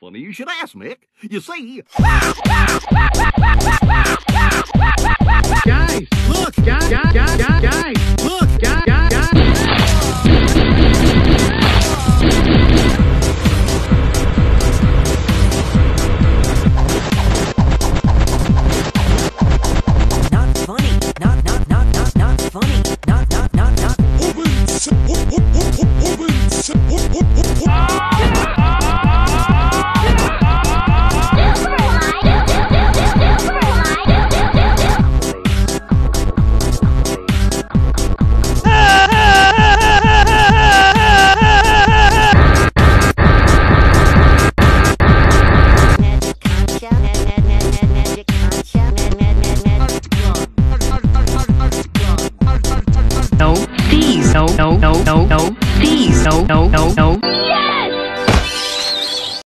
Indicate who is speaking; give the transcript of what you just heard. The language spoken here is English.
Speaker 1: Funny you should ask, Mick. You see...
Speaker 2: Guys! Look! Guys! Guys! Guys! Guys! no, no, no, no, no.